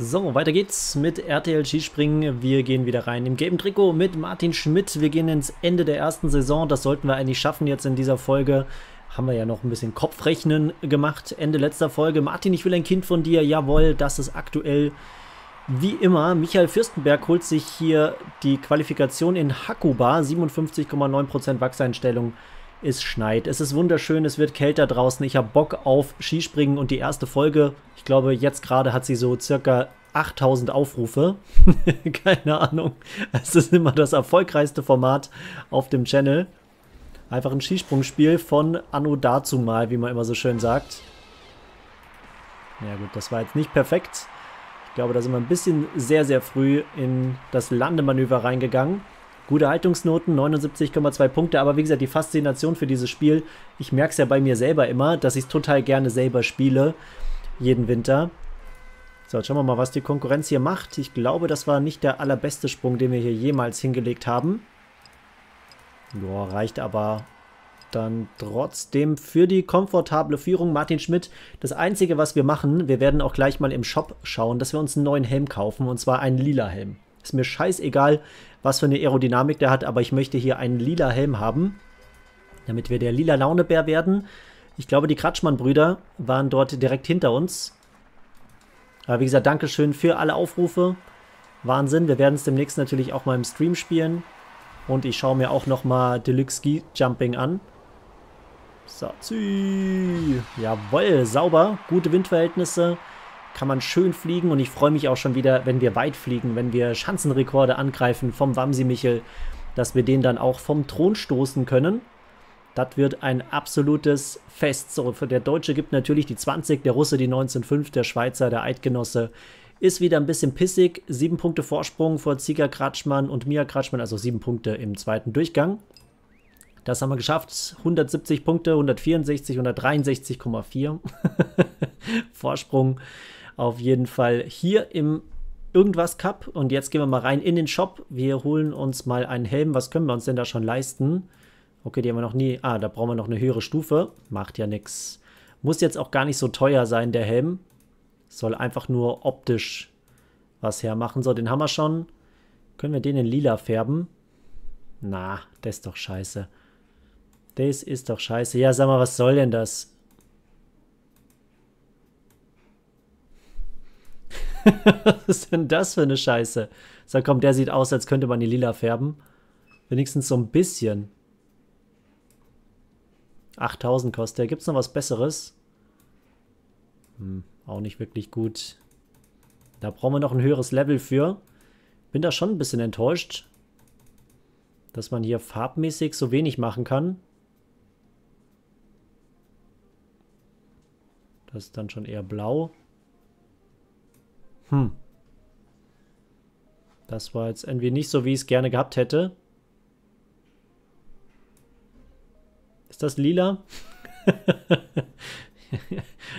So, weiter geht's mit RTL Skispringen. Wir gehen wieder rein im gelben Trikot mit Martin Schmidt. Wir gehen ins Ende der ersten Saison. Das sollten wir eigentlich schaffen jetzt in dieser Folge. Haben wir ja noch ein bisschen Kopfrechnen gemacht. Ende letzter Folge. Martin, ich will ein Kind von dir. Jawohl, das ist aktuell wie immer. Michael Fürstenberg holt sich hier die Qualifikation in Hakuba. 57,9% Wachseinstellung es schneit. Es ist wunderschön, es wird kälter draußen. Ich habe Bock auf Skispringen und die erste Folge, ich glaube, jetzt gerade hat sie so circa 8000 Aufrufe. Keine Ahnung. Es ist immer das erfolgreichste Format auf dem Channel. Einfach ein Skisprungspiel von Anno dazu mal, wie man immer so schön sagt. Ja gut, das war jetzt nicht perfekt. Ich glaube, da sind wir ein bisschen sehr, sehr früh in das Landemanöver reingegangen. Gute Haltungsnoten, 79,2 Punkte, aber wie gesagt, die Faszination für dieses Spiel, ich merke es ja bei mir selber immer, dass ich es total gerne selber spiele, jeden Winter. So, jetzt schauen wir mal, was die Konkurrenz hier macht. Ich glaube, das war nicht der allerbeste Sprung, den wir hier jemals hingelegt haben. Boah, reicht aber dann trotzdem für die komfortable Führung. Martin Schmidt, das Einzige, was wir machen, wir werden auch gleich mal im Shop schauen, dass wir uns einen neuen Helm kaufen, und zwar einen lila Helm. Ist mir scheißegal, was für eine Aerodynamik der hat, aber ich möchte hier einen lila Helm haben, damit wir der lila Launebär werden. Ich glaube, die Kratschmann-Brüder waren dort direkt hinter uns. Aber wie gesagt, Dankeschön für alle Aufrufe. Wahnsinn, wir werden es demnächst natürlich auch mal im Stream spielen. Und ich schaue mir auch nochmal Deluxe Ski Jumping an. So, zieh. Jawoll, sauber, gute Windverhältnisse kann man schön fliegen und ich freue mich auch schon wieder, wenn wir weit fliegen, wenn wir Schanzenrekorde angreifen vom Wamsi Michel, dass wir den dann auch vom Thron stoßen können. Das wird ein absolutes Fest. So, der Deutsche gibt natürlich die 20, der Russe die 19,5, der Schweizer, der Eidgenosse ist wieder ein bisschen pissig. Sieben Punkte Vorsprung vor Ziga Kratschmann und Mia Kratschmann, also sieben Punkte im zweiten Durchgang. Das haben wir geschafft. 170 Punkte, 164, 163,4 Vorsprung auf jeden Fall hier im Irgendwas Cup. Und jetzt gehen wir mal rein in den Shop. Wir holen uns mal einen Helm. Was können wir uns denn da schon leisten? Okay, die haben wir noch nie. Ah, da brauchen wir noch eine höhere Stufe. Macht ja nichts. Muss jetzt auch gar nicht so teuer sein, der Helm. Soll einfach nur optisch was hermachen. So, den haben wir schon. Können wir den in lila färben? Na, das ist doch scheiße. Das ist doch scheiße. Ja, sag mal, was soll denn das? Was ist denn das für eine Scheiße? So, komm, der sieht aus, als könnte man die lila färben. Wenigstens so ein bisschen. 8000 kostet der. Gibt es noch was Besseres? Hm, auch nicht wirklich gut. Da brauchen wir noch ein höheres Level für. Bin da schon ein bisschen enttäuscht, dass man hier farbmäßig so wenig machen kann. Das ist dann schon eher blau. Hm. Das war jetzt irgendwie nicht so, wie ich es gerne gehabt hätte. Ist das lila?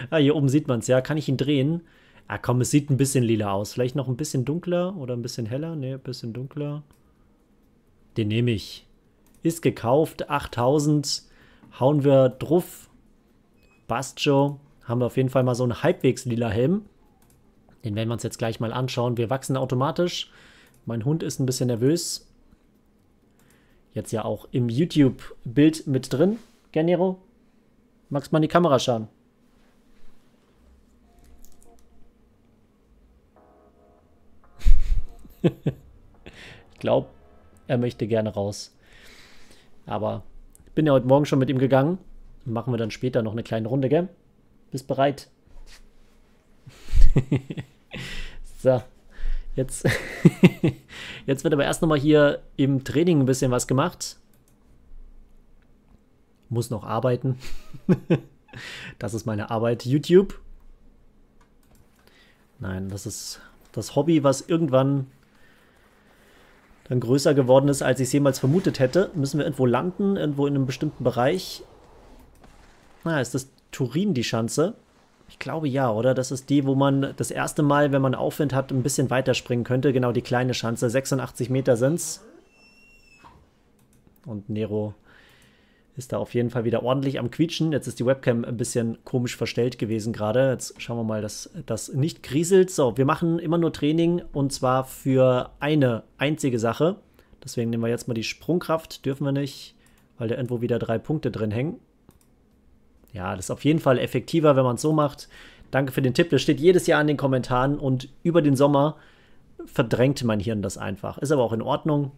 ah, hier oben sieht man es, ja. Kann ich ihn drehen? Ah, komm, es sieht ein bisschen lila aus. Vielleicht noch ein bisschen dunkler oder ein bisschen heller? Ne, ein bisschen dunkler. Den nehme ich. Ist gekauft, 8000. Hauen wir drauf. Bastjo. Haben wir auf jeden Fall mal so einen halbwegs lila Helm. Den werden wir uns jetzt gleich mal anschauen. Wir wachsen automatisch. Mein Hund ist ein bisschen nervös. Jetzt ja auch im YouTube-Bild mit drin. Gernero, magst du mal in die Kamera schauen? ich glaube, er möchte gerne raus. Aber ich bin ja heute Morgen schon mit ihm gegangen. Machen wir dann später noch eine kleine Runde, gell? Bist bereit? So, jetzt, jetzt wird aber erst nochmal hier im Training ein bisschen was gemacht. Muss noch arbeiten. das ist meine Arbeit. YouTube. Nein, das ist das Hobby, was irgendwann dann größer geworden ist, als ich es jemals vermutet hätte. Müssen wir irgendwo landen, irgendwo in einem bestimmten Bereich. Na, ist das Turin die Schanze? Ich glaube ja, oder? Das ist die, wo man das erste Mal, wenn man Aufwind hat, ein bisschen weiter springen könnte. Genau die kleine Schanze. 86 Meter sind's. Und Nero ist da auf jeden Fall wieder ordentlich am Quietschen. Jetzt ist die Webcam ein bisschen komisch verstellt gewesen gerade. Jetzt schauen wir mal, dass das nicht kriselt. So, wir machen immer nur Training und zwar für eine einzige Sache. Deswegen nehmen wir jetzt mal die Sprungkraft. Dürfen wir nicht, weil da irgendwo wieder drei Punkte drin hängen. Ja, das ist auf jeden Fall effektiver, wenn man es so macht. Danke für den Tipp. Das steht jedes Jahr in den Kommentaren und über den Sommer verdrängt mein Hirn das einfach. Ist aber auch in Ordnung.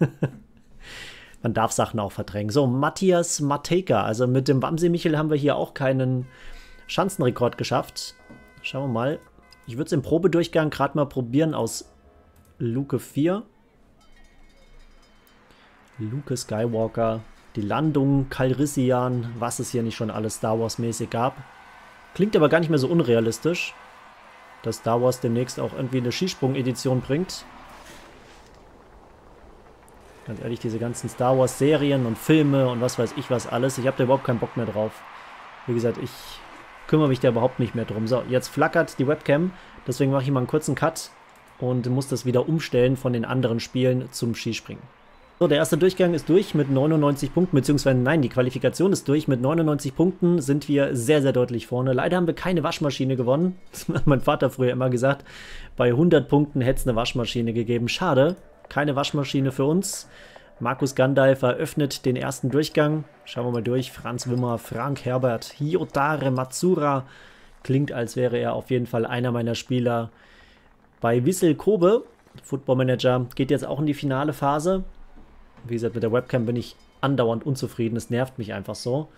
man darf Sachen auch verdrängen. So, Matthias Mateka. Also mit dem Wamsi Michel haben wir hier auch keinen Schanzenrekord geschafft. Schauen wir mal. Ich würde es im Probedurchgang gerade mal probieren aus Luke 4. Luke Skywalker, die Landung, Calrissian, was es hier nicht schon alles Star Wars-mäßig gab. Klingt aber gar nicht mehr so unrealistisch, dass Star Wars demnächst auch irgendwie eine Skisprung-Edition bringt. Ganz ehrlich, diese ganzen Star Wars-Serien und Filme und was weiß ich was alles, ich habe da überhaupt keinen Bock mehr drauf. Wie gesagt, ich kümmere mich da überhaupt nicht mehr drum. So, jetzt flackert die Webcam, deswegen mache ich mal einen kurzen Cut und muss das wieder umstellen von den anderen Spielen zum Skispringen. So, der erste Durchgang ist durch mit 99 Punkten, beziehungsweise nein, die Qualifikation ist durch. Mit 99 Punkten sind wir sehr, sehr deutlich vorne. Leider haben wir keine Waschmaschine gewonnen. Das hat mein Vater früher immer gesagt. Bei 100 Punkten hätte es eine Waschmaschine gegeben. Schade, keine Waschmaschine für uns. Markus Gandalf eröffnet den ersten Durchgang. Schauen wir mal durch. Franz Wimmer, Frank Herbert, Hyotare Matsura. Klingt, als wäre er auf jeden Fall einer meiner Spieler. Bei Wissel Kobe, Football Manager, geht jetzt auch in die finale Phase. Wie gesagt, mit der Webcam bin ich andauernd unzufrieden. Es nervt mich einfach so.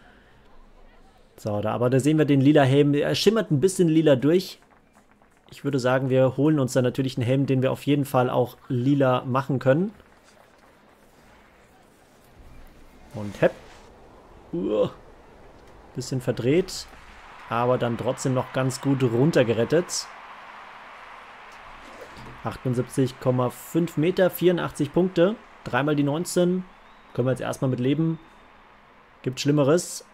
So, da, aber da sehen wir den lila Helm. Er schimmert ein bisschen lila durch. Ich würde sagen, wir holen uns dann natürlich einen Helm, den wir auf jeden Fall auch lila machen können. Und hepp. Uh, bisschen verdreht. Aber dann trotzdem noch ganz gut runtergerettet. 78,5 Meter, 84 Punkte. Dreimal die 19. Können wir jetzt erstmal mit leben. Gibt Schlimmeres.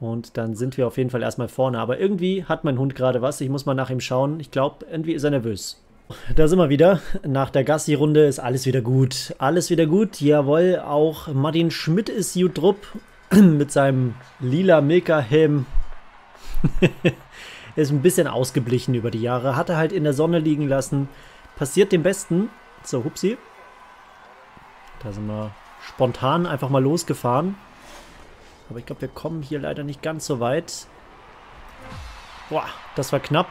Und dann sind wir auf jeden Fall erstmal vorne. Aber irgendwie hat mein Hund gerade was. Ich muss mal nach ihm schauen. Ich glaube, irgendwie ist er nervös. Da sind wir wieder. Nach der Gassi-Runde ist alles wieder gut. Alles wieder gut. Jawohl, auch Martin Schmidt ist gut drupp. Mit seinem lila Milka-Helm. ist ein bisschen ausgeblichen über die Jahre. Hat er halt in der Sonne liegen lassen. Passiert dem Besten. So, hupsi. Da sind wir spontan einfach mal losgefahren. Aber ich glaube, wir kommen hier leider nicht ganz so weit. Boah, das war knapp.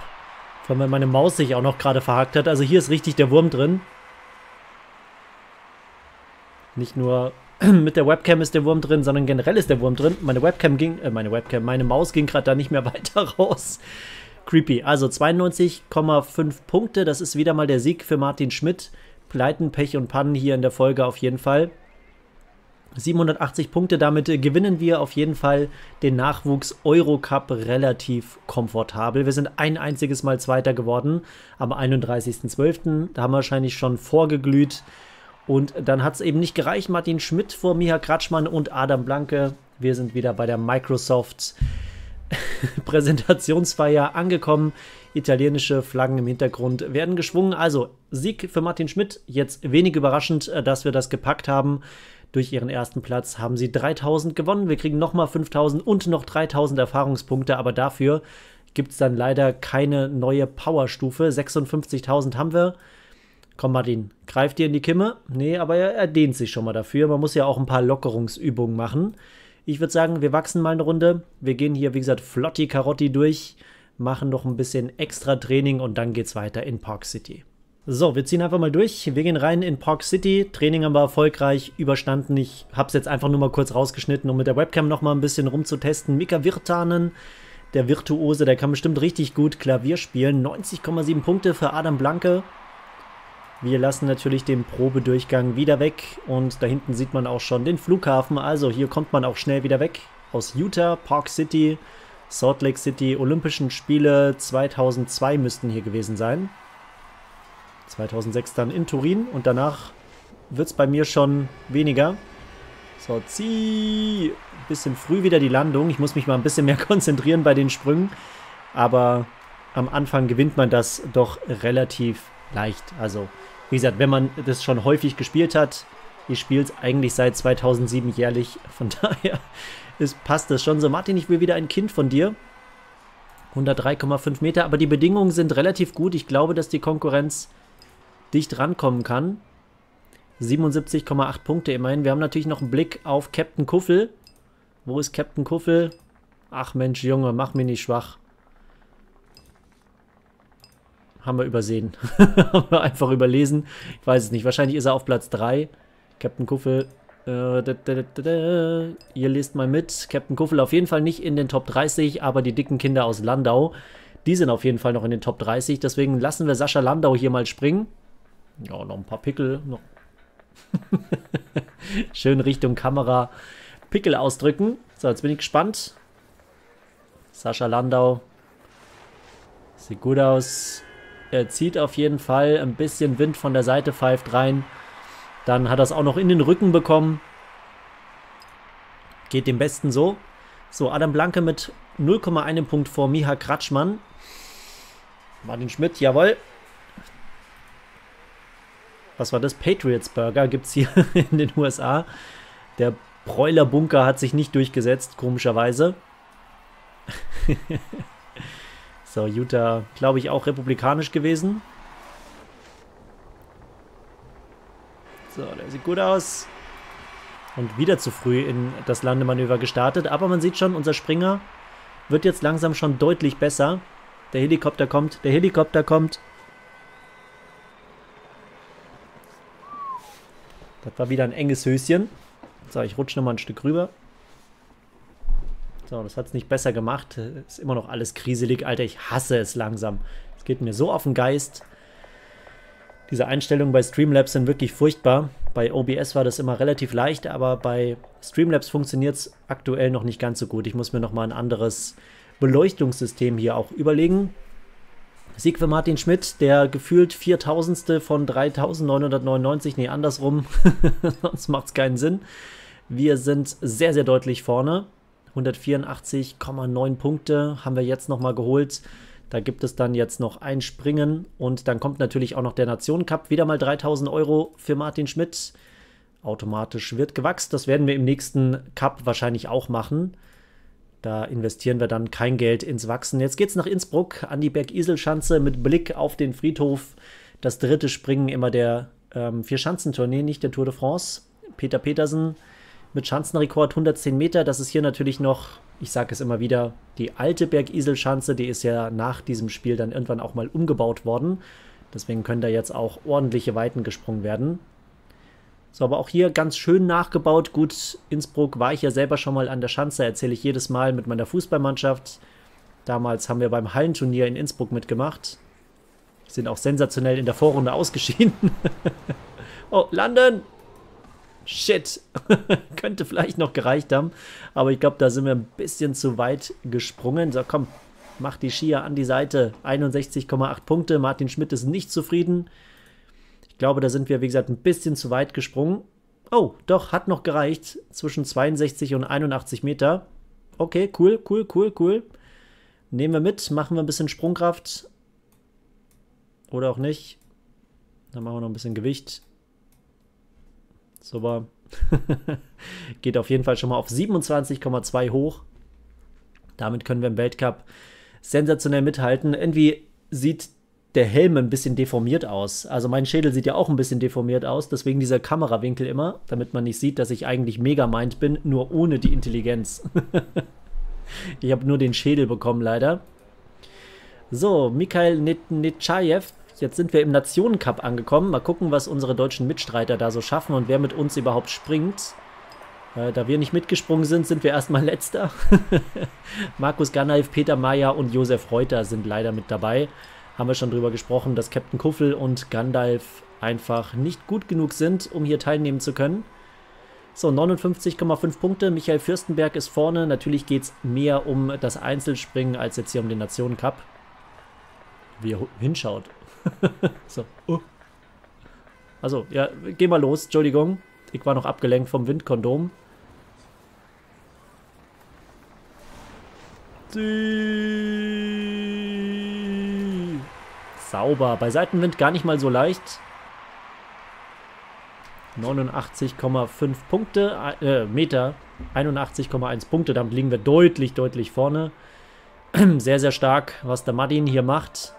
Vor allem, weil meine Maus sich auch noch gerade verhakt hat. Also hier ist richtig der Wurm drin. Nicht nur mit der Webcam ist der Wurm drin, sondern generell ist der Wurm drin. Meine Webcam ging, äh, meine Webcam, meine Maus ging gerade da nicht mehr weiter raus. Creepy. Also 92,5 Punkte. Das ist wieder mal der Sieg für Martin Schmidt. Pleiten, Pech und Pannen hier in der Folge auf jeden Fall. 780 Punkte, damit gewinnen wir auf jeden Fall den Nachwuchs Eurocup relativ komfortabel. Wir sind ein einziges Mal Zweiter geworden am 31.12. Da haben wir wahrscheinlich schon vorgeglüht. Und dann hat es eben nicht gereicht. Martin Schmidt vor Miha Kratschmann und Adam Blanke. Wir sind wieder bei der Microsoft Präsentationsfeier angekommen. Italienische Flaggen im Hintergrund werden geschwungen. Also Sieg für Martin Schmidt. Jetzt wenig überraschend, äh, dass wir das gepackt haben. Durch ihren ersten Platz haben sie 3000 gewonnen. Wir kriegen nochmal 5000 und noch 3000 Erfahrungspunkte. Aber dafür gibt es dann leider keine neue Powerstufe. 56.000 haben wir. Komm, Martin, greift dir in die Kimme? Nee, aber er, er dehnt sich schon mal dafür. Man muss ja auch ein paar Lockerungsübungen machen. Ich würde sagen, wir wachsen mal eine Runde. Wir gehen hier, wie gesagt, flotti Karotti durch, machen noch ein bisschen extra Training und dann geht's weiter in Park City. So, wir ziehen einfach mal durch. Wir gehen rein in Park City. Training haben wir erfolgreich überstanden. Ich habe es jetzt einfach nur mal kurz rausgeschnitten, um mit der Webcam noch mal ein bisschen rumzutesten. Mika Virtanen, der Virtuose, der kann bestimmt richtig gut Klavier spielen. 90,7 Punkte für Adam Blanke. Wir lassen natürlich den Probedurchgang wieder weg und da hinten sieht man auch schon den Flughafen. Also hier kommt man auch schnell wieder weg aus Utah, Park City, Salt Lake City. Olympischen Spiele 2002 müssten hier gewesen sein. 2006 dann in Turin und danach wird es bei mir schon weniger. So, zieh! Bisschen früh wieder die Landung. Ich muss mich mal ein bisschen mehr konzentrieren bei den Sprüngen. Aber am Anfang gewinnt man das doch relativ leicht. Also Wie gesagt, wenn man das schon häufig gespielt hat, ich spiele es eigentlich seit 2007 jährlich, von daher ist, passt das schon so. Martin, ich will wieder ein Kind von dir. 103,5 Meter, aber die Bedingungen sind relativ gut. Ich glaube, dass die Konkurrenz dicht rankommen kann. 77,8 Punkte immerhin. Wir haben natürlich noch einen Blick auf Captain Kuffel. Wo ist Captain Kuffel? Ach Mensch, Junge, mach mich nicht schwach. Haben wir übersehen. haben wir einfach überlesen. Ich weiß es nicht. Wahrscheinlich ist er auf Platz 3. Captain Kuffel. Äh, Ihr lest mal mit. Captain Kuffel auf jeden Fall nicht in den Top 30, aber die dicken Kinder aus Landau, die sind auf jeden Fall noch in den Top 30. Deswegen lassen wir Sascha Landau hier mal springen. Ja, noch ein paar Pickel. Schön Richtung Kamera Pickel ausdrücken. So, jetzt bin ich gespannt. Sascha Landau. Sieht gut aus. Er zieht auf jeden Fall ein bisschen Wind von der Seite, pfeift rein. Dann hat er es auch noch in den Rücken bekommen. Geht dem Besten so. So, Adam Blanke mit 0,1 Punkt vor Miha Kratschmann. Martin Schmidt, jawohl. Was war das? Patriots Burger gibt es hier in den USA. Der Broiler Bunker hat sich nicht durchgesetzt, komischerweise. so, Utah, glaube ich, auch republikanisch gewesen. So, der sieht gut aus. Und wieder zu früh in das Landemanöver gestartet. Aber man sieht schon, unser Springer wird jetzt langsam schon deutlich besser. Der Helikopter kommt, der Helikopter kommt. Das war wieder ein enges Höschen. So, ich rutsche nochmal ein Stück rüber. So, das hat es nicht besser gemacht. Ist immer noch alles kriselig. Alter, ich hasse es langsam. Es geht mir so auf den Geist. Diese Einstellungen bei Streamlabs sind wirklich furchtbar. Bei OBS war das immer relativ leicht, aber bei Streamlabs funktioniert es aktuell noch nicht ganz so gut. Ich muss mir nochmal ein anderes Beleuchtungssystem hier auch überlegen. Sieg für Martin Schmidt, der gefühlt 4000. von 3999, nee, andersrum, sonst macht es keinen Sinn. Wir sind sehr, sehr deutlich vorne. 184,9 Punkte haben wir jetzt nochmal geholt. Da gibt es dann jetzt noch ein Springen und dann kommt natürlich auch noch der Nationen Cup. Wieder mal 3000 Euro für Martin Schmidt. Automatisch wird gewachsen. Das werden wir im nächsten Cup wahrscheinlich auch machen. Da investieren wir dann kein Geld ins Wachsen. Jetzt geht es nach Innsbruck an die Bergiselschanze mit Blick auf den Friedhof. Das dritte Springen immer der ähm, Vier-Schanzentournee, nicht der Tour de France. Peter Petersen mit Schanzenrekord 110 Meter. Das ist hier natürlich noch ich sage es immer wieder, die alte Bergiselschanze, die ist ja nach diesem Spiel dann irgendwann auch mal umgebaut worden. Deswegen können da jetzt auch ordentliche Weiten gesprungen werden. So, aber auch hier ganz schön nachgebaut. Gut, Innsbruck war ich ja selber schon mal an der Schanze, erzähle ich jedes Mal mit meiner Fußballmannschaft. Damals haben wir beim Hallenturnier in Innsbruck mitgemacht. Sind auch sensationell in der Vorrunde ausgeschieden. oh, landen! Shit. Könnte vielleicht noch gereicht haben. Aber ich glaube, da sind wir ein bisschen zu weit gesprungen. So, komm, mach die Skier an die Seite. 61,8 Punkte. Martin Schmidt ist nicht zufrieden. Ich glaube, da sind wir, wie gesagt, ein bisschen zu weit gesprungen. Oh, doch, hat noch gereicht. Zwischen 62 und 81 Meter. Okay, cool, cool, cool, cool. Nehmen wir mit, machen wir ein bisschen Sprungkraft. Oder auch nicht. Dann machen wir noch ein bisschen Gewicht. Super. Geht auf jeden Fall schon mal auf 27,2 hoch. Damit können wir im Weltcup sensationell mithalten. Irgendwie sieht der Helm ein bisschen deformiert aus. Also mein Schädel sieht ja auch ein bisschen deformiert aus, deswegen dieser Kamerawinkel immer, damit man nicht sieht, dass ich eigentlich Megamind bin, nur ohne die Intelligenz. ich habe nur den Schädel bekommen leider. So, Mikhail Netschajew Jetzt sind wir im Nationencup angekommen. Mal gucken, was unsere deutschen Mitstreiter da so schaffen und wer mit uns überhaupt springt. Äh, da wir nicht mitgesprungen sind, sind wir erstmal letzter. Markus Ganalf, Peter Mayer und Josef Reuter sind leider mit dabei. Haben wir schon drüber gesprochen, dass Captain Kuffel und Gandalf einfach nicht gut genug sind, um hier teilnehmen zu können. So, 59,5 Punkte. Michael Fürstenberg ist vorne. Natürlich geht es mehr um das Einzelspringen als jetzt hier um den Nationencup. Wie er hinschaut. so. Uh. Also, ja, geh mal los, Entschuldigung. Ich war noch abgelenkt vom Windkondom. Sauber. Bei Seitenwind gar nicht mal so leicht. 89,5 Punkte, äh, Meter, 81,1 Punkte. Damit liegen wir deutlich, deutlich vorne. Sehr, sehr stark, was der Martin hier macht.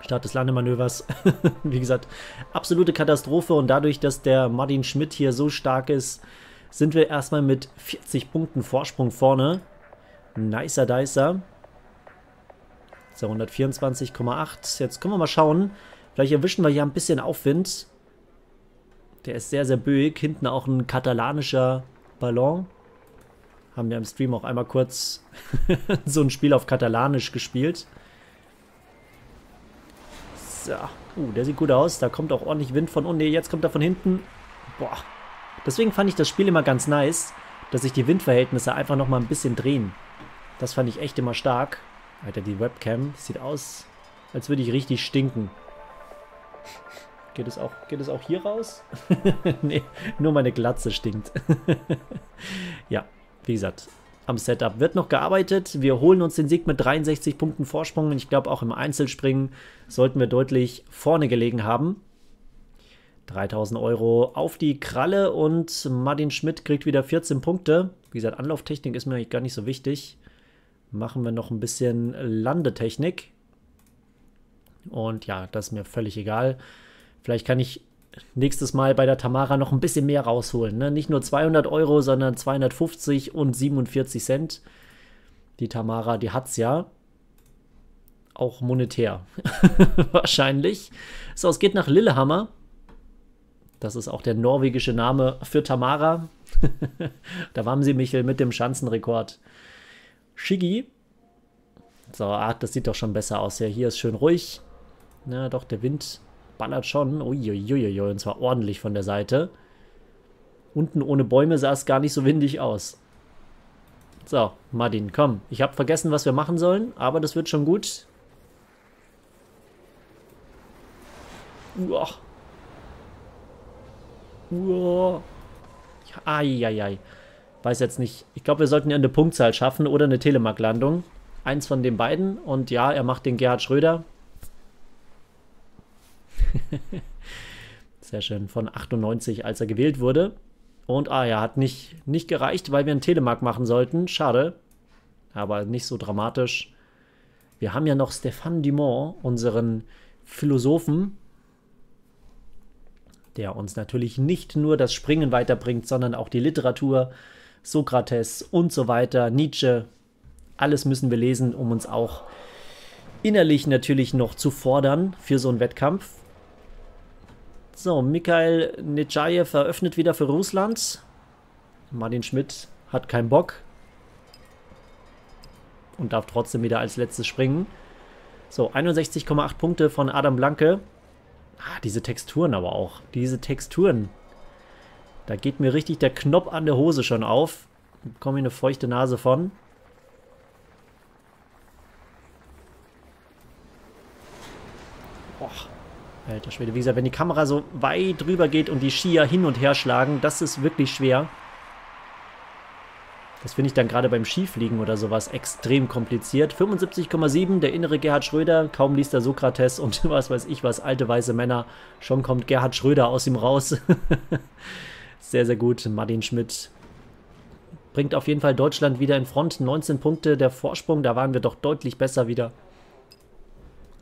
Start des Landemanövers. Wie gesagt, absolute Katastrophe. Und dadurch, dass der Martin Schmidt hier so stark ist, sind wir erstmal mit 40 Punkten Vorsprung vorne. Nicer Dicer. So, 124,8. Jetzt können wir mal schauen. Vielleicht erwischen wir hier ein bisschen Aufwind. Der ist sehr, sehr böig. Hinten auch ein katalanischer Ballon. Haben wir im Stream auch einmal kurz so ein Spiel auf Katalanisch gespielt. So. Uh, der sieht gut aus. Da kommt auch ordentlich Wind von unten. Nee, jetzt kommt er von hinten. Boah. Deswegen fand ich das Spiel immer ganz nice, dass sich die Windverhältnisse einfach nochmal ein bisschen drehen. Das fand ich echt immer stark. Alter, die Webcam sieht aus, als würde ich richtig stinken. Geht es auch, geht es auch hier raus? nee, nur meine Glatze stinkt. ja, wie gesagt, am Setup wird noch gearbeitet. Wir holen uns den Sieg mit 63 Punkten Vorsprung und ich glaube auch im Einzelspringen sollten wir deutlich vorne gelegen haben. 3000 Euro auf die Kralle und Martin Schmidt kriegt wieder 14 Punkte. Wie gesagt, Anlauftechnik ist mir eigentlich gar nicht so wichtig. Machen wir noch ein bisschen Landetechnik. Und ja, das ist mir völlig egal. Vielleicht kann ich nächstes Mal bei der Tamara noch ein bisschen mehr rausholen. Ne? Nicht nur 200 Euro, sondern 250 und 47 Cent. Die Tamara, die hat es ja. Auch monetär. Wahrscheinlich. So, es geht nach Lillehammer. Das ist auch der norwegische Name für Tamara. da waren sie, Michel, mit dem Schanzenrekord. Shiggy. So, ah, das sieht doch schon besser aus. Ja, hier ist schön ruhig. Na, doch, der Wind ballert schon. Uiuiuiui, und zwar ordentlich von der Seite. Unten ohne Bäume sah es gar nicht so windig aus. So, Martin, komm. Ich habe vergessen, was wir machen sollen, aber das wird schon gut. Uah. Uah. Eieiei. Weiß jetzt nicht. Ich glaube, wir sollten ja eine Punktzahl schaffen oder eine Telemark-Landung. Eins von den beiden. Und ja, er macht den Gerhard Schröder. Sehr schön. Von 98, als er gewählt wurde. Und ah ja, hat nicht, nicht gereicht, weil wir einen Telemark machen sollten. Schade. Aber nicht so dramatisch. Wir haben ja noch Stéphane Dumont, unseren Philosophen, der uns natürlich nicht nur das Springen weiterbringt, sondern auch die Literatur, Sokrates und so weiter, Nietzsche. Alles müssen wir lesen, um uns auch innerlich natürlich noch zu fordern für so einen Wettkampf. So, Mikhail Nechayev eröffnet wieder für Russland. Martin Schmidt hat keinen Bock. Und darf trotzdem wieder als letztes springen. So, 61,8 Punkte von Adam Blanke. Ah, diese Texturen aber auch. Diese Texturen. Da geht mir richtig der Knopf an der Hose schon auf. Bekomme ich eine feuchte Nase von. Boah. Alter Schwede, wie gesagt, wenn die Kamera so weit drüber geht und die Skier hin und her schlagen, das ist wirklich schwer. Das finde ich dann gerade beim Skifliegen oder sowas extrem kompliziert. 75,7, der innere Gerhard Schröder. Kaum liest er Sokrates und was weiß ich was, alte weiße Männer. Schon kommt Gerhard Schröder aus ihm raus. sehr, sehr gut. Martin Schmidt bringt auf jeden Fall Deutschland wieder in Front. 19 Punkte der Vorsprung. Da waren wir doch deutlich besser wieder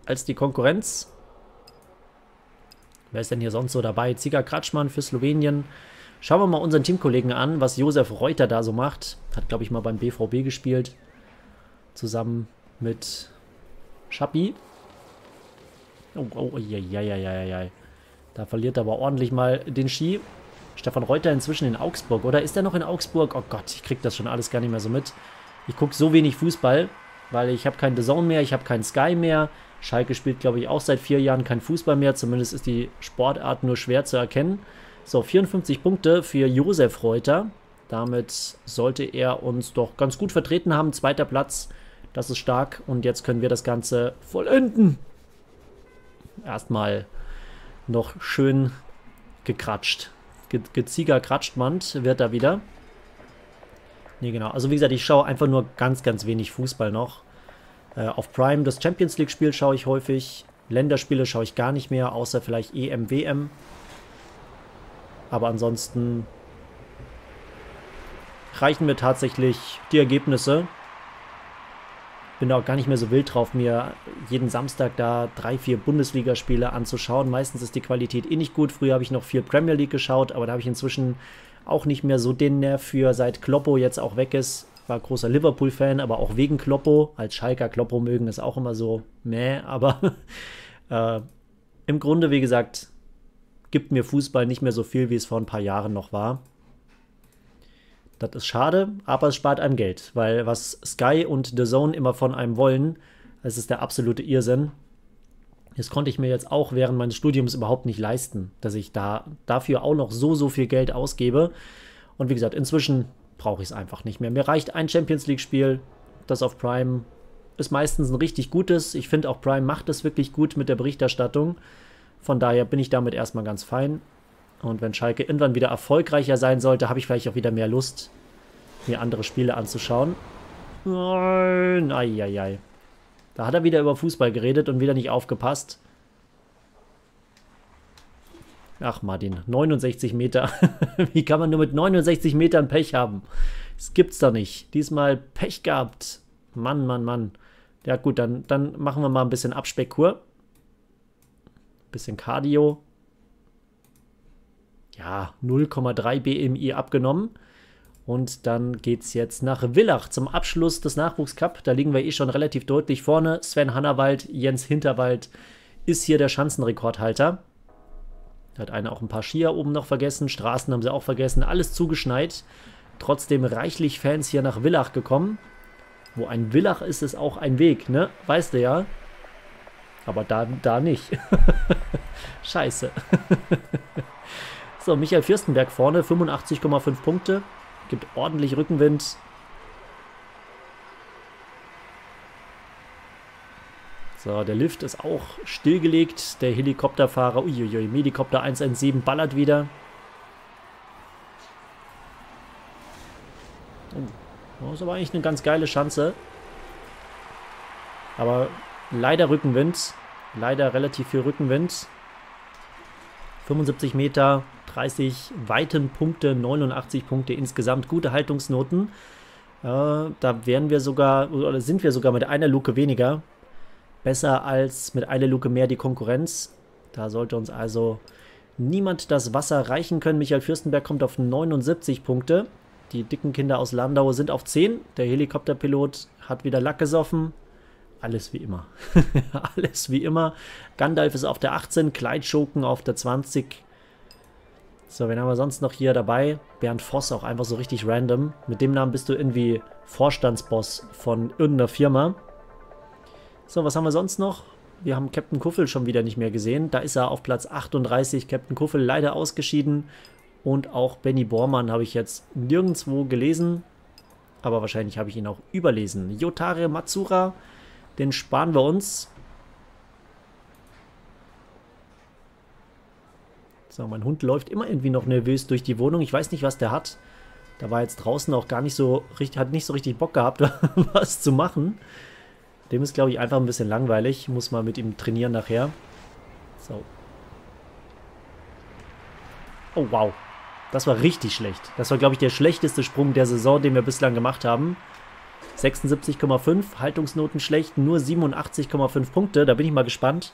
als die Konkurrenz. Wer ist denn hier sonst so dabei? Ziga Kratschmann für Slowenien. Schauen wir mal unseren Teamkollegen an, was Josef Reuter da so macht. Hat, glaube ich, mal beim BVB gespielt. Zusammen mit Schappi. Oh, oh, ja, ja, ja, ja, ja. Da verliert er aber ordentlich mal den Ski. Stefan Reuter inzwischen in Augsburg. Oder ist er noch in Augsburg? Oh Gott, ich kriege das schon alles gar nicht mehr so mit. Ich gucke so wenig Fußball, weil ich habe keinen The Zone mehr, ich habe keinen Sky mehr. Schalke spielt, glaube ich, auch seit vier Jahren kein Fußball mehr. Zumindest ist die Sportart nur schwer zu erkennen. So, 54 Punkte für Josef Reuter. Damit sollte er uns doch ganz gut vertreten haben. Zweiter Platz, das ist stark. Und jetzt können wir das Ganze vollenden. Erstmal noch schön gekratscht. Ge Gezieger Kratschmand wird da wieder. Nee, genau. Also wie gesagt, ich schaue einfach nur ganz, ganz wenig Fußball noch. Äh, auf Prime das Champions League-Spiel schaue ich häufig. Länderspiele schaue ich gar nicht mehr, außer vielleicht EM, WM. Aber ansonsten reichen mir tatsächlich die Ergebnisse. Bin da auch gar nicht mehr so wild drauf, mir jeden Samstag da drei, vier Bundesligaspiele anzuschauen. Meistens ist die Qualität eh nicht gut. Früher habe ich noch viel Premier League geschaut, aber da habe ich inzwischen auch nicht mehr so den Nerv für, seit Kloppo jetzt auch weg ist. War großer Liverpool-Fan, aber auch wegen Kloppo. Als Schalker Kloppo mögen ist auch immer so meh, aber äh, im Grunde, wie gesagt, gibt mir Fußball nicht mehr so viel, wie es vor ein paar Jahren noch war. Das ist schade, aber es spart einem Geld, weil was Sky und The Zone immer von einem wollen, das ist der absolute Irrsinn. Das konnte ich mir jetzt auch während meines Studiums überhaupt nicht leisten, dass ich da dafür auch noch so, so viel Geld ausgebe. Und wie gesagt, inzwischen brauche ich es einfach nicht mehr. Mir reicht ein Champions League-Spiel, das auf Prime ist meistens ein richtig gutes. Ich finde auch Prime macht es wirklich gut mit der Berichterstattung. Von daher bin ich damit erstmal ganz fein. Und wenn Schalke irgendwann wieder erfolgreicher sein sollte, habe ich vielleicht auch wieder mehr Lust, mir andere Spiele anzuschauen. Nein, ei, Da hat er wieder über Fußball geredet und wieder nicht aufgepasst. Ach, Martin, 69 Meter. Wie kann man nur mit 69 Metern Pech haben? Das gibt's doch nicht. Diesmal Pech gehabt. Mann, Mann, Mann. Ja, gut, dann, dann machen wir mal ein bisschen Abspeckkur. Bisschen Cardio ja, 0,3 BMI abgenommen. Und dann geht es jetzt nach Villach zum Abschluss des Nachwuchscup. Da liegen wir eh schon relativ deutlich vorne. Sven Hannawald, Jens Hinterwald ist hier der Schanzenrekordhalter. Da hat einer auch ein paar Skier oben noch vergessen. Straßen haben sie auch vergessen. Alles zugeschneit. Trotzdem reichlich Fans hier nach Villach gekommen. Wo ein Villach ist, ist auch ein Weg, ne? Weißt du ja. Aber da, da nicht. Scheiße. So, Michael Fürstenberg vorne, 85,5 Punkte. Gibt ordentlich Rückenwind. So, der Lift ist auch stillgelegt. Der Helikopterfahrer, uiuiui, Medikopter 117 ballert wieder. Oh, das aber eigentlich eine ganz geile Chance. Aber leider Rückenwind. Leider relativ viel Rückenwind. 75 Meter, 30 weiten Punkte, 89 Punkte insgesamt, gute Haltungsnoten. Äh, da wären wir sogar, oder sind wir sogar mit einer Luke weniger. Besser als mit einer Luke mehr die Konkurrenz. Da sollte uns also niemand das Wasser reichen können. Michael Fürstenberg kommt auf 79 Punkte. Die dicken Kinder aus Landau sind auf 10. Der Helikopterpilot hat wieder Lack gesoffen. Alles wie immer. Alles wie immer. Gandalf ist auf der 18, Kleidschoken auf der 20. So, wen haben wir sonst noch hier dabei? Bernd Voss, auch einfach so richtig random. Mit dem Namen bist du irgendwie Vorstandsboss von irgendeiner Firma. So, was haben wir sonst noch? Wir haben Captain Kuffel schon wieder nicht mehr gesehen. Da ist er auf Platz 38. Captain Kuffel leider ausgeschieden. Und auch Benny Bormann habe ich jetzt nirgendwo gelesen. Aber wahrscheinlich habe ich ihn auch überlesen. Yotare Matsura den sparen wir uns. So, mein Hund läuft immer irgendwie noch nervös durch die Wohnung. Ich weiß nicht, was der hat. Da war jetzt draußen auch gar nicht so richtig, hat nicht so richtig Bock gehabt, was zu machen. Dem ist, glaube ich, einfach ein bisschen langweilig. Muss mal mit ihm trainieren nachher. So. Oh, wow. Das war richtig schlecht. Das war, glaube ich, der schlechteste Sprung der Saison, den wir bislang gemacht haben. 76,5, Haltungsnoten schlecht, nur 87,5 Punkte. Da bin ich mal gespannt,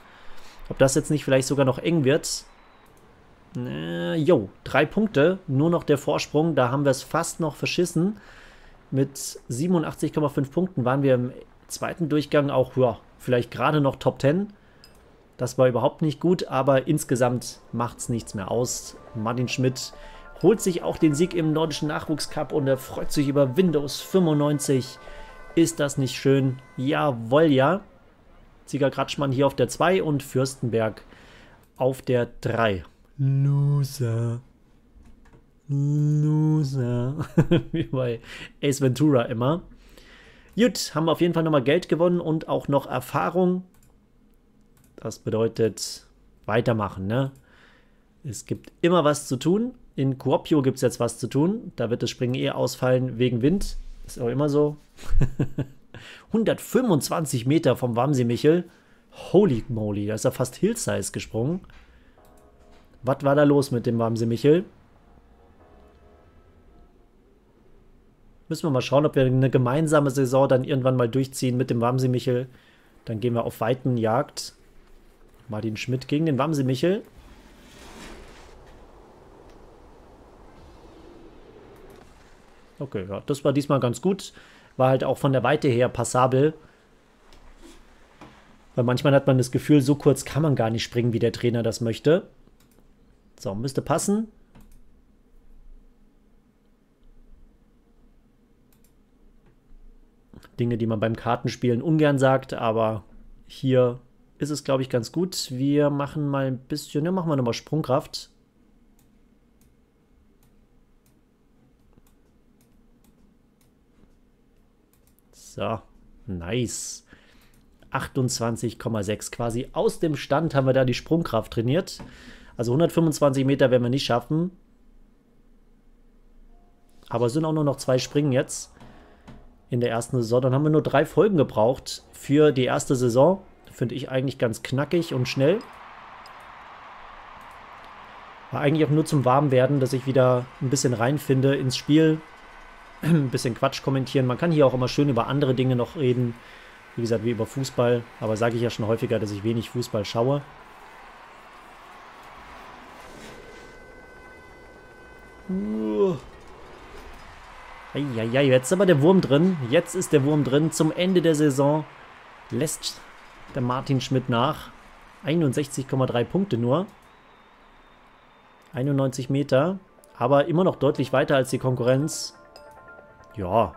ob das jetzt nicht vielleicht sogar noch eng wird. Äh, jo, drei Punkte, nur noch der Vorsprung. Da haben wir es fast noch verschissen. Mit 87,5 Punkten waren wir im zweiten Durchgang auch, ja, vielleicht gerade noch Top 10. Das war überhaupt nicht gut, aber insgesamt macht es nichts mehr aus. Martin Schmidt holt sich auch den Sieg im nordischen Nachwuchscup und er freut sich über Windows 95. Ist das nicht schön? Jawohl, ja. Zieger Kratschmann hier auf der 2 und Fürstenberg auf der 3. Loser. Loser. Wie bei Ace Ventura immer. Gut, haben wir auf jeden Fall nochmal Geld gewonnen und auch noch Erfahrung. Das bedeutet weitermachen, ne? Es gibt immer was zu tun. In Kuopio gibt es jetzt was zu tun. Da wird das Springen eh ausfallen wegen Wind. Ist auch immer so. 125 Meter vom Wamsi Michel. Holy moly, da ist er fast Hillsize gesprungen. Was war da los mit dem Wamsi Müssen wir mal schauen, ob wir eine gemeinsame Saison dann irgendwann mal durchziehen mit dem Wamsi Michel. Dann gehen wir auf Weitenjagd. Martin Schmidt gegen den Wamsi Michel. Okay, ja, das war diesmal ganz gut. War halt auch von der Weite her passabel. Weil manchmal hat man das Gefühl, so kurz kann man gar nicht springen, wie der Trainer das möchte. So, müsste passen. Dinge, die man beim Kartenspielen ungern sagt, aber hier ist es, glaube ich, ganz gut. Wir machen mal ein bisschen, ja, machen wir nochmal Sprungkraft. So, nice. 28,6 quasi aus dem Stand haben wir da die Sprungkraft trainiert. Also 125 Meter werden wir nicht schaffen. Aber es sind auch nur noch zwei Springen jetzt in der ersten Saison. Dann haben wir nur drei Folgen gebraucht für die erste Saison. Finde ich eigentlich ganz knackig und schnell. War eigentlich auch nur zum Warmwerden, dass ich wieder ein bisschen reinfinde ins Spiel. ein bisschen Quatsch kommentieren. Man kann hier auch immer schön über andere Dinge noch reden. Wie gesagt, wie über Fußball. Aber sage ich ja schon häufiger, dass ich wenig Fußball schaue. Eieiei, jetzt ist aber der Wurm drin. Jetzt ist der Wurm drin. Zum Ende der Saison lässt der Martin Schmidt nach. 61,3 Punkte nur. 91 Meter. Aber immer noch deutlich weiter als die Konkurrenz. Ja,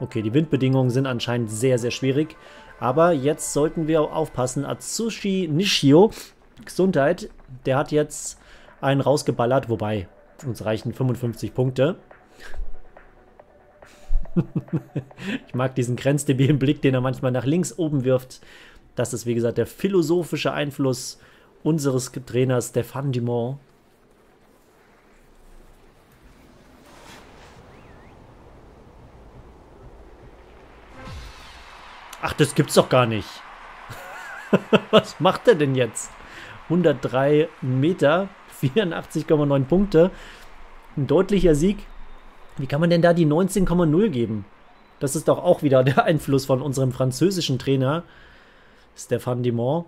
okay, die Windbedingungen sind anscheinend sehr, sehr schwierig. Aber jetzt sollten wir aufpassen. Atsushi Nishio, Gesundheit, der hat jetzt einen rausgeballert. Wobei, uns reichen 55 Punkte. ich mag diesen grenzdebilen Blick, den er manchmal nach links oben wirft. Das ist, wie gesagt, der philosophische Einfluss unseres Trainers Stefan Dumont. Ach, das gibt's doch gar nicht. Was macht er denn jetzt? 103 Meter, 84,9 Punkte. Ein deutlicher Sieg. Wie kann man denn da die 19,0 geben? Das ist doch auch wieder der Einfluss von unserem französischen Trainer, Stéphane Dimont.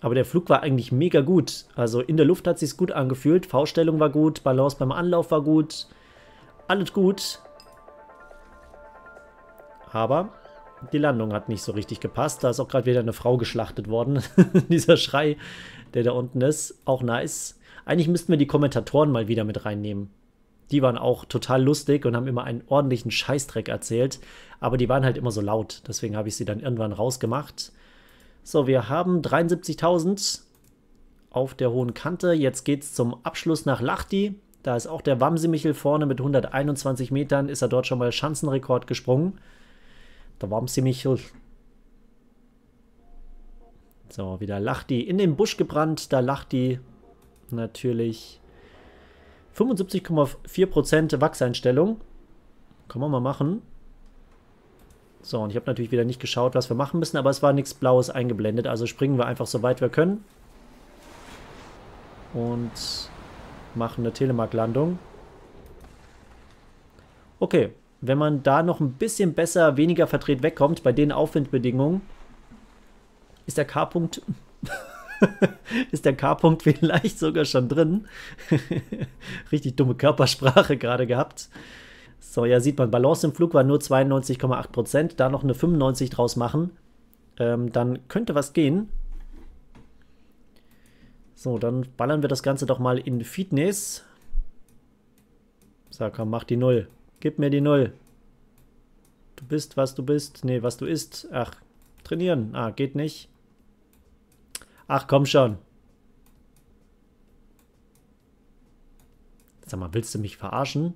Aber der Flug war eigentlich mega gut. Also in der Luft hat es sich gut angefühlt. V-Stellung war gut, Balance beim Anlauf war gut. Alles gut. Aber die Landung hat nicht so richtig gepasst. Da ist auch gerade wieder eine Frau geschlachtet worden. Dieser Schrei, der da unten ist, auch nice. Eigentlich müssten wir die Kommentatoren mal wieder mit reinnehmen. Die waren auch total lustig und haben immer einen ordentlichen Scheißdreck erzählt. Aber die waren halt immer so laut. Deswegen habe ich sie dann irgendwann rausgemacht. So, wir haben 73.000 auf der hohen Kante. Jetzt geht es zum Abschluss nach Lachti. Da ist auch der Wamsi-Michel vorne mit 121 Metern. Ist er dort schon mal Schanzenrekord gesprungen. Der Wamsi-Michel. So, wieder Lachti in den Busch gebrannt. Da Lachti natürlich 75,4% Wachseinstellung. Können wir mal machen. So, und ich habe natürlich wieder nicht geschaut, was wir machen müssen, aber es war nichts Blaues eingeblendet. Also springen wir einfach so weit wir können. Und machen eine Telemark-Landung. Okay, wenn man da noch ein bisschen besser, weniger verdreht wegkommt, bei den Aufwindbedingungen, ist der K-Punkt ist der K-Punkt vielleicht sogar schon drin. Richtig dumme Körpersprache gerade gehabt. So, ja, sieht man, Balance im Flug war nur 92,8%. Da noch eine 95 draus machen. Ähm, dann könnte was gehen. So, dann ballern wir das Ganze doch mal in Fitness. So, komm, mach die Null. Gib mir die Null. Du bist, was du bist. Nee, was du isst. Ach, trainieren. Ah, geht nicht. Ach, komm schon. Sag mal, willst du mich verarschen?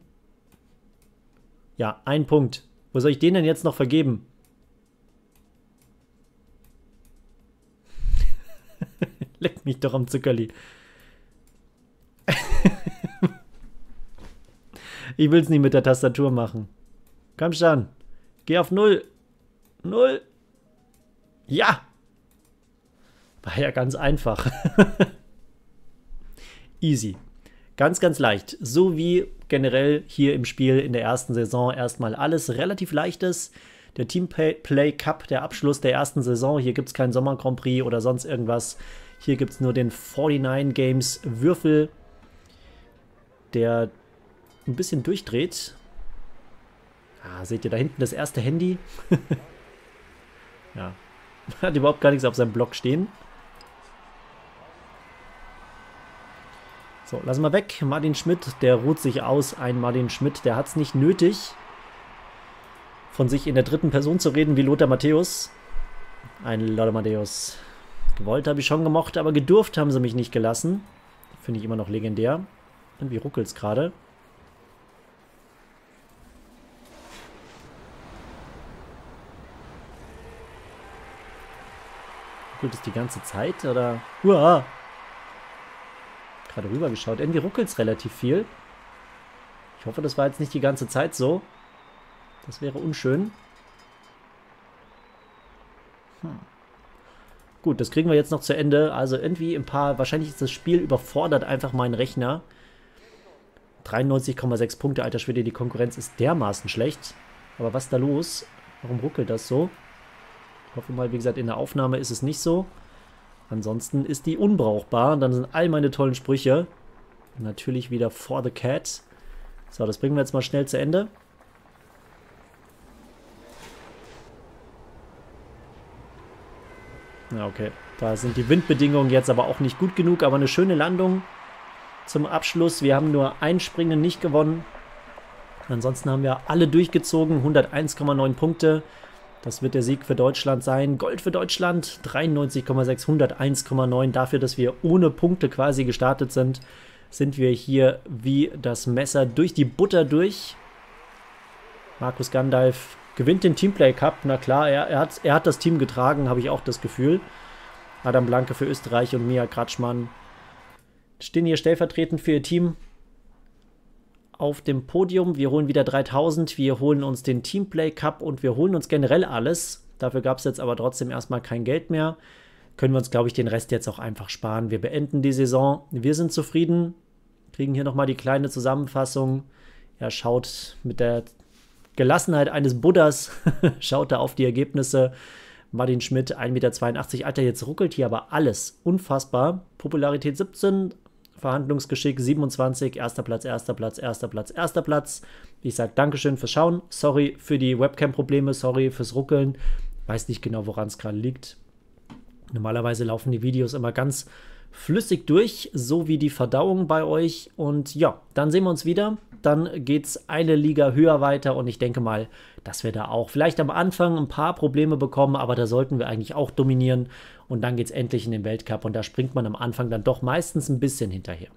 Ja, ein Punkt. Wo soll ich den denn jetzt noch vergeben? Leck mich doch am Zuckerli. ich will es nicht mit der Tastatur machen. Komm schon. Geh auf Null. Null. Ja. War ja ganz einfach. Easy. Ganz, ganz leicht. So wie generell hier im Spiel in der ersten Saison erstmal alles relativ leichtes. Der Teamplay Cup, der Abschluss der ersten Saison. Hier gibt es keinen Sommer Grand Prix oder sonst irgendwas. Hier gibt es nur den 49 Games Würfel, der ein bisschen durchdreht. Ah, seht ihr da hinten das erste Handy? ja. Hat überhaupt gar nichts auf seinem Block stehen. So, lassen wir weg. Martin Schmidt, der ruht sich aus. Ein Martin Schmidt, der hat es nicht nötig, von sich in der dritten Person zu reden wie Lothar Matthäus. Ein Lothar Matthäus. Gewollt habe ich schon gemocht, aber gedurft haben sie mich nicht gelassen. Finde ich immer noch legendär. Irgendwie ruckelt es gerade. Ruckelt es die ganze Zeit, oder? Uah! Gerade rüber geschaut. Irgendwie ruckelt es relativ viel. Ich hoffe, das war jetzt nicht die ganze Zeit so. Das wäre unschön. Hm. Gut, das kriegen wir jetzt noch zu Ende. Also irgendwie ein paar... Wahrscheinlich ist das Spiel überfordert einfach meinen Rechner. 93,6 Punkte, alter Schwede. Die Konkurrenz ist dermaßen schlecht. Aber was ist da los? Warum ruckelt das so? Ich hoffe mal, wie gesagt, in der Aufnahme ist es nicht so. Ansonsten ist die unbrauchbar. Und dann sind all meine tollen Sprüche natürlich wieder for the cat. So, das bringen wir jetzt mal schnell zu Ende. Ja, okay. Da sind die Windbedingungen jetzt aber auch nicht gut genug, aber eine schöne Landung zum Abschluss. Wir haben nur ein Springen nicht gewonnen. Ansonsten haben wir alle durchgezogen, 101,9 Punkte. Das wird der Sieg für Deutschland sein. Gold für Deutschland, 93,6, 101,9. Dafür, dass wir ohne Punkte quasi gestartet sind, sind wir hier wie das Messer durch die Butter durch. Markus Gandalf gewinnt den Teamplay Cup. Na klar, er, er, hat, er hat das Team getragen, habe ich auch das Gefühl. Adam Blanke für Österreich und Mia Kratschmann stehen hier stellvertretend für ihr Team auf dem Podium. Wir holen wieder 3000, wir holen uns den Teamplay Cup und wir holen uns generell alles. Dafür gab es jetzt aber trotzdem erstmal kein Geld mehr. Können wir uns, glaube ich, den Rest jetzt auch einfach sparen. Wir beenden die Saison. Wir sind zufrieden. Kriegen hier nochmal die kleine Zusammenfassung. Er schaut mit der Gelassenheit eines Buddhas, schaut da auf die Ergebnisse. Martin Schmidt, 1,82 Meter. Alter, jetzt ruckelt hier aber alles. Unfassbar. Popularität 17, Verhandlungsgeschick 27, erster Platz, erster Platz, erster Platz, erster Platz. Ich sage Dankeschön fürs Schauen. Sorry für die Webcam-Probleme, sorry fürs Ruckeln. Weiß nicht genau, woran es gerade liegt. Normalerweise laufen die Videos immer ganz flüssig durch, so wie die Verdauung bei euch. Und ja, dann sehen wir uns wieder. Dann geht es eine Liga höher weiter und ich denke mal, dass wir da auch vielleicht am Anfang ein paar Probleme bekommen, aber da sollten wir eigentlich auch dominieren. Und dann geht es endlich in den Weltcup und da springt man am Anfang dann doch meistens ein bisschen hinterher.